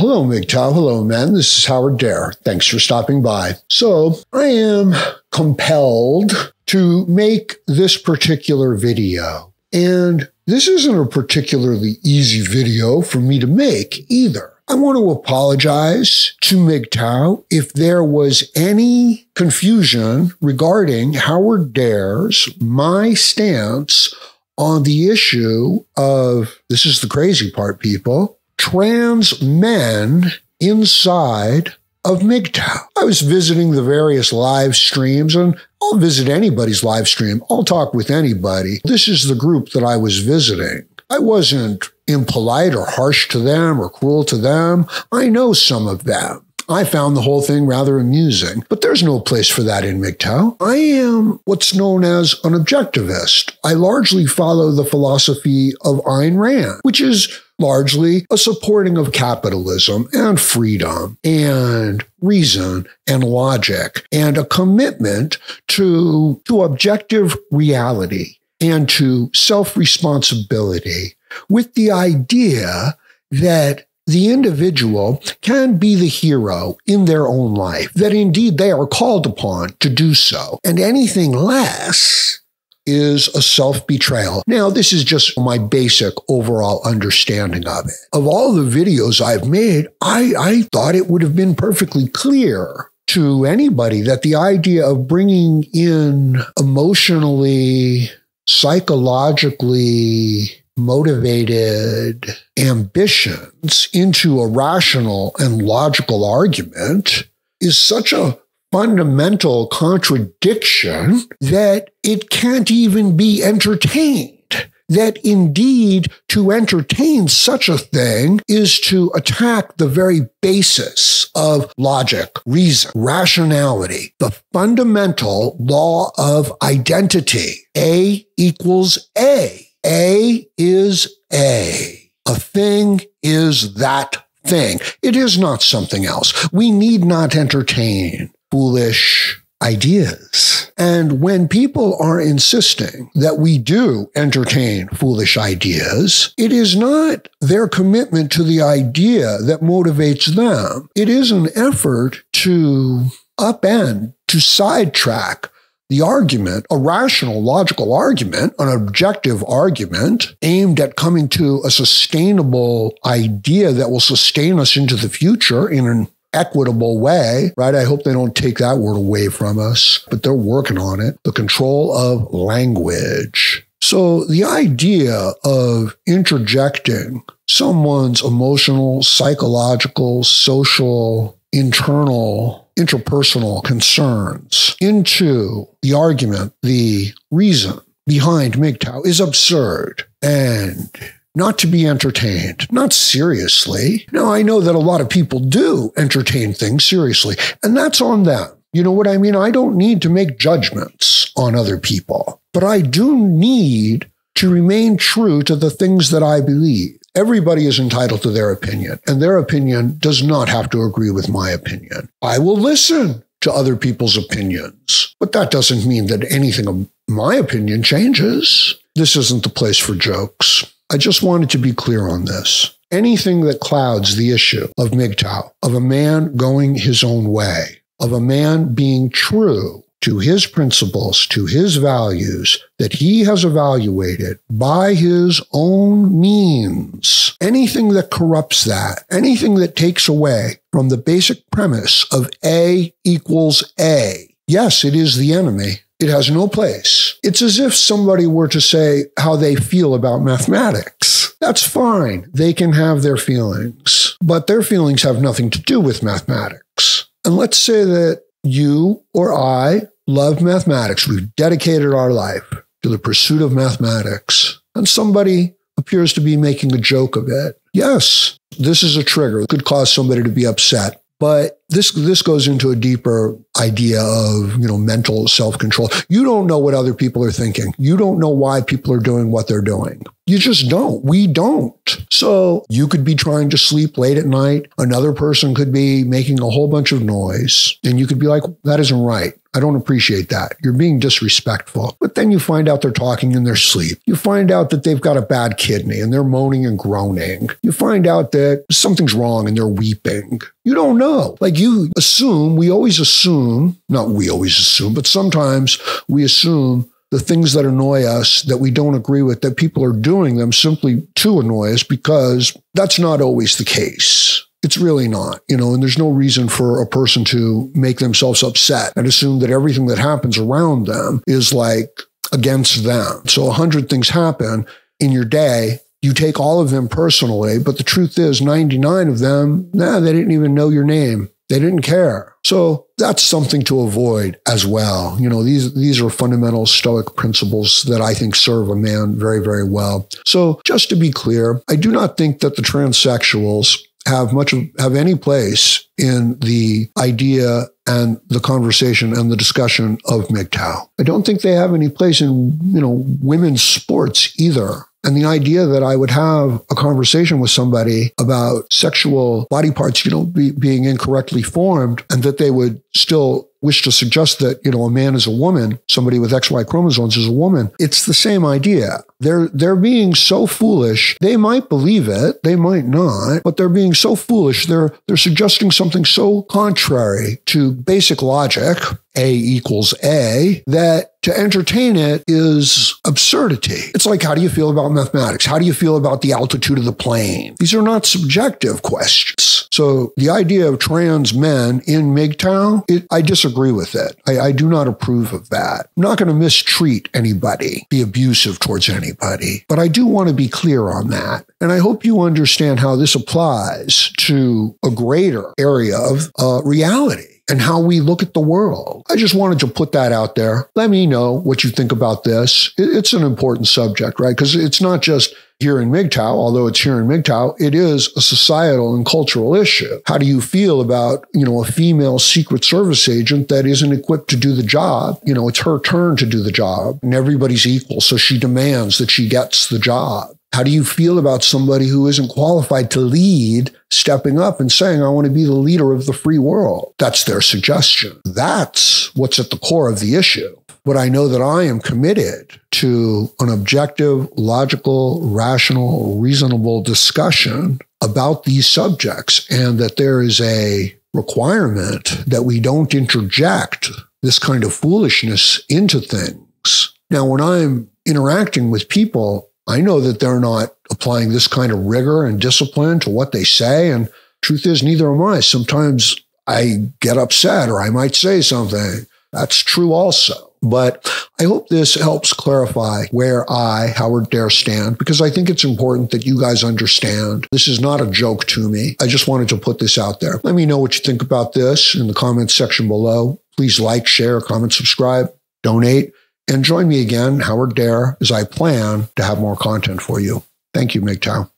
Hello, MGTOW. Hello, men. This is Howard Dare. Thanks for stopping by. So, I am compelled to make this particular video. And this isn't a particularly easy video for me to make either. I want to apologize to MGTOW if there was any confusion regarding Howard Dare's, my stance on the issue of this is the crazy part, people trans men inside of MGTOW. I was visiting the various live streams and I'll visit anybody's live stream. I'll talk with anybody. This is the group that I was visiting. I wasn't impolite or harsh to them or cruel to them. I know some of them. I found the whole thing rather amusing, but there's no place for that in MGTOW. I am what's known as an objectivist. I largely follow the philosophy of Ayn Rand, which is largely a supporting of capitalism and freedom and reason and logic and a commitment to, to objective reality and to self responsibility with the idea that the individual can be the hero in their own life, that indeed they are called upon to do so. And anything less is a self betrayal. Now, this is just my basic overall understanding of it. Of all the videos I've made, I, I thought it would have been perfectly clear to anybody that the idea of bringing in emotionally, psychologically, motivated ambitions into a rational and logical argument is such a fundamental contradiction that it can't even be entertained. That indeed to entertain such a thing is to attack the very basis of logic, reason, rationality, the fundamental law of identity. A equals A. A is A. A thing is that thing. It is not something else. We need not entertain foolish ideas. And when people are insisting that we do entertain foolish ideas, it is not their commitment to the idea that motivates them. It is an effort to upend, to sidetrack the argument, a rational, logical argument, an objective argument aimed at coming to a sustainable idea that will sustain us into the future in an equitable way, right? I hope they don't take that word away from us, but they're working on it. The control of language. So the idea of interjecting someone's emotional, psychological, social, internal interpersonal concerns into the argument, the reason behind MGTOW is absurd and not to be entertained, not seriously. Now, I know that a lot of people do entertain things seriously, and that's on them. You know what I mean? I don't need to make judgments on other people, but I do need to remain true to the things that I believe. Everybody is entitled to their opinion, and their opinion does not have to agree with my opinion. I will listen to other people's opinions, but that doesn't mean that anything of my opinion changes. This isn't the place for jokes. I just wanted to be clear on this. Anything that clouds the issue of MGTOW, of a man going his own way, of a man being true to his principles, to his values that he has evaluated by his own means. Anything that corrupts that, anything that takes away from the basic premise of A equals A. Yes, it is the enemy. It has no place. It's as if somebody were to say how they feel about mathematics. That's fine. They can have their feelings, but their feelings have nothing to do with mathematics. And let's say that you or I love mathematics. We've dedicated our life to the pursuit of mathematics. And somebody appears to be making a joke of it. Yes, this is a trigger. It could cause somebody to be upset. But this this goes into a deeper idea of you know mental self control. You don't know what other people are thinking. You don't know why people are doing what they're doing. You just don't. We don't. So you could be trying to sleep late at night. Another person could be making a whole bunch of noise, and you could be like, "That isn't right." I don't appreciate that. You're being disrespectful. But then you find out they're talking in their sleep. You find out that they've got a bad kidney and they're moaning and groaning. You find out that something's wrong and they're weeping. You don't know. Like you assume, we always assume, not we always assume, but sometimes we assume the things that annoy us that we don't agree with, that people are doing them simply to annoy us because that's not always the case. It's really not, you know, and there's no reason for a person to make themselves upset and assume that everything that happens around them is like against them. So a hundred things happen in your day. You take all of them personally, but the truth is 99 of them, nah, they didn't even know your name. They didn't care. So that's something to avoid as well. You know, these these are fundamental stoic principles that I think serve a man very, very well. So just to be clear, I do not think that the transsexuals have much of, have any place in the idea and the conversation and the discussion of MGTOW. I don't think they have any place in, you know, women's sports either. And the idea that I would have a conversation with somebody about sexual body parts, you know, be, being incorrectly formed and that they would still wish to suggest that, you know, a man is a woman, somebody with XY chromosomes is a woman. It's the same idea. They're they're being so foolish. They might believe it, they might not, but they're being so foolish. They're they're suggesting something so contrary to basic logic, A equals A, that to entertain it is absurdity. It's like, how do you feel about mathematics? How do you feel about the altitude of the plane? These are not subjective questions. So the idea of trans men in MGTOW, it, I disagree with it. I, I do not approve of that. I'm not going to mistreat anybody, be abusive towards anybody, but I do want to be clear on that. And I hope you understand how this applies to a greater area of uh, reality and how we look at the world. I just wanted to put that out there. Let me know what you think about this. It's an important subject, right? Because it's not just here in MGTOW, although it's here in MGTOW, it is a societal and cultural issue. How do you feel about, you know, a female Secret Service agent that isn't equipped to do the job? You know, it's her turn to do the job and everybody's equal. So she demands that she gets the job. How do you feel about somebody who isn't qualified to lead stepping up and saying, I want to be the leader of the free world? That's their suggestion. That's what's at the core of the issue. But I know that I am committed to an objective, logical, rational, reasonable discussion about these subjects and that there is a requirement that we don't interject this kind of foolishness into things. Now, when I'm interacting with people, I know that they're not applying this kind of rigor and discipline to what they say. And truth is, neither am I. Sometimes I get upset or I might say something. That's true also. But I hope this helps clarify where I, Howard Dare, stand because I think it's important that you guys understand this is not a joke to me. I just wanted to put this out there. Let me know what you think about this in the comments section below. Please like, share, comment, subscribe, donate. And join me again, Howard Dare, as I plan to have more content for you. Thank you, MGTOW.